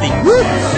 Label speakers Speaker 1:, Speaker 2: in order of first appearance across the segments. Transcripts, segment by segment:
Speaker 1: Woo!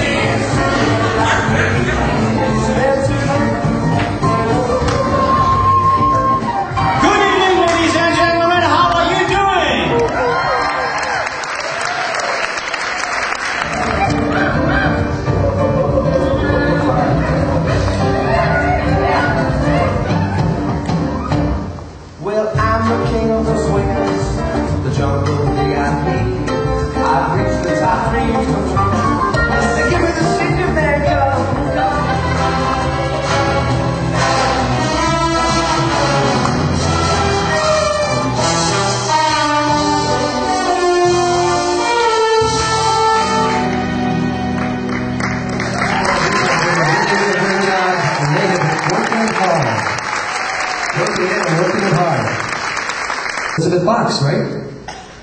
Speaker 2: Elizabeth Box, right?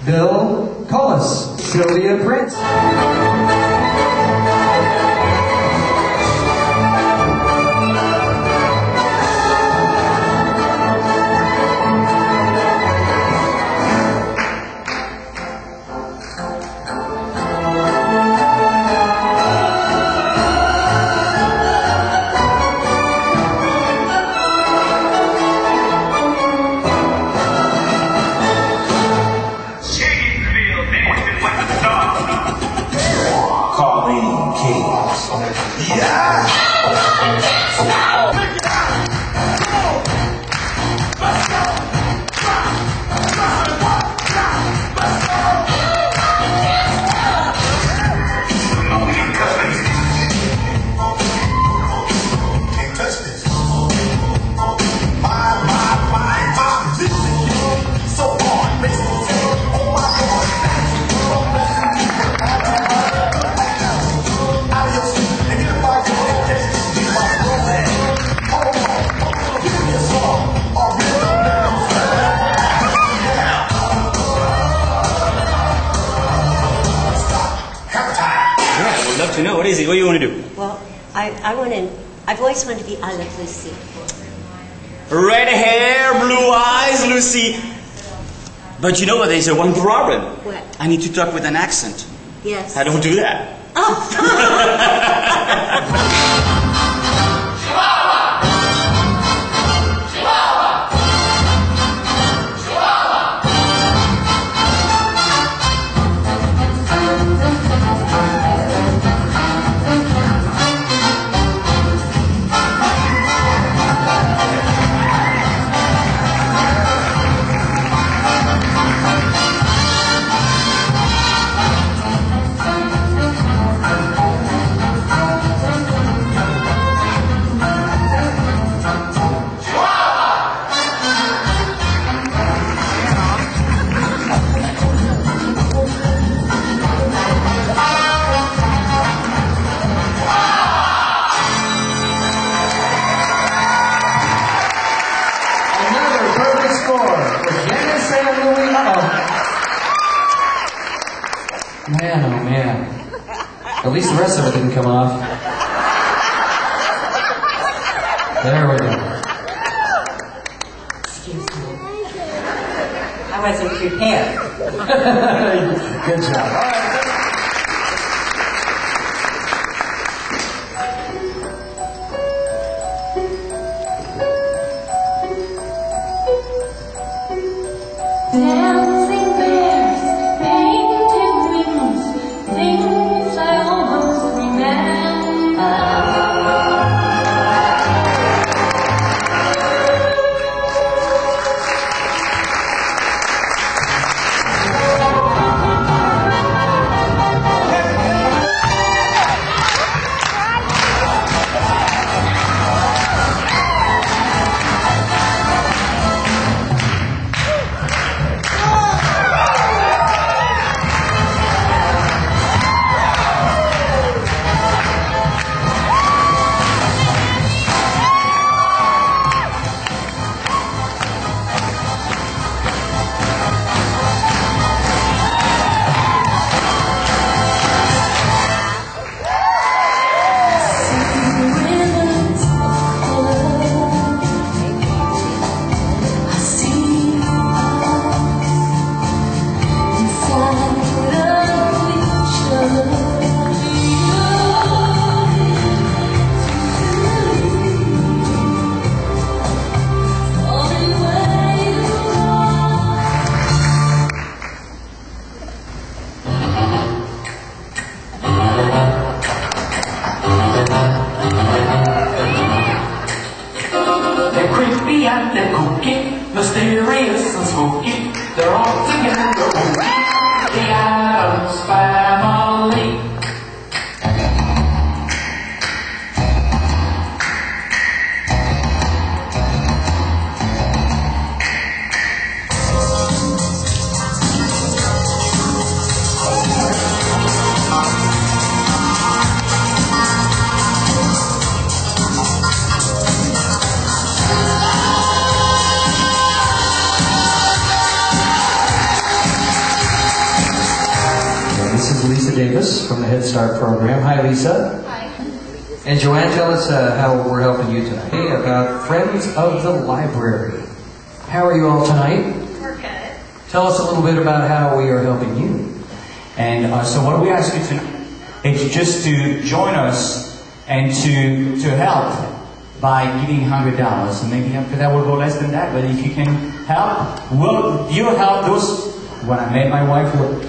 Speaker 2: Bill Cullis, Sylvia Prince.
Speaker 1: Is it? What do you want to do?
Speaker 3: Well, I, I want to, I've always wanted to be I Love Lucy.
Speaker 1: Red hair, blue eyes, Lucy. But you know what? There's a one problem.
Speaker 3: What?
Speaker 1: I need to talk with an accent.
Speaker 3: Yes.
Speaker 1: I don't do that.
Speaker 2: Oh. Another Man, oh man. At least the rest of it didn't come off. There we go.
Speaker 3: Excuse me. I wasn't prepared.
Speaker 2: Good job. All right.
Speaker 4: Dancing They're creepy and they're kooky,
Speaker 5: mysterious and spooky. They're all together. The Addams Family.
Speaker 2: Lisa Davis from the Head Start program. Hi, Lisa.
Speaker 4: Hi.
Speaker 2: And Joanne, tell us uh, how we're helping you tonight. Hey, about Friends of the Library. How are you all tonight?
Speaker 4: We're good.
Speaker 2: Tell us a little bit about how we are helping you.
Speaker 6: And uh, so what we ask you to is just to join us and to to help by giving hundred dollars. And maybe after that we'll go less than that. But if you can help, will you help those? When I met my wife, look,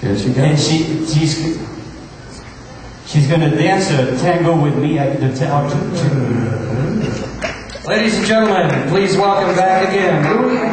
Speaker 2: Here she
Speaker 6: and
Speaker 2: goes.
Speaker 6: she she's she's gonna dance a tango with me at the town.
Speaker 2: Ladies and gentlemen, please welcome back again Louis.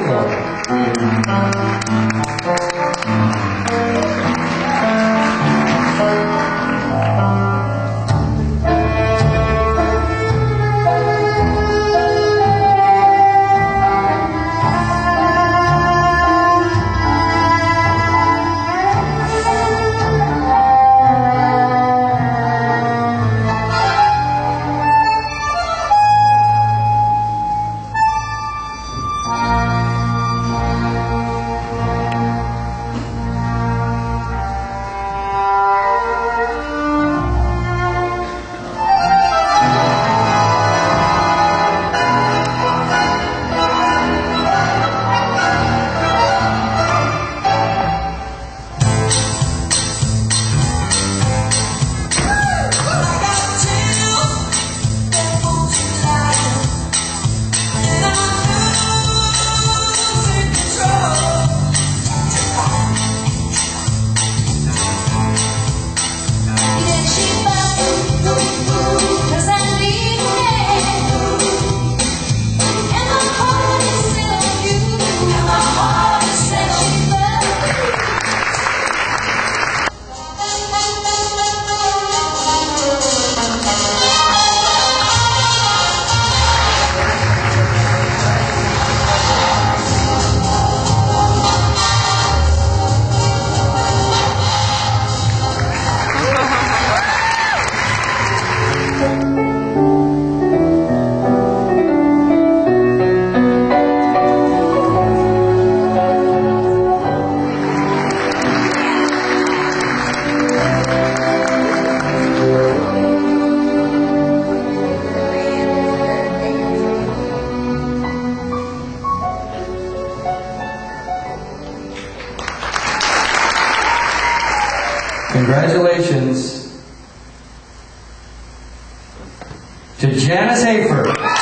Speaker 2: Congratulations to Janice Hoefer.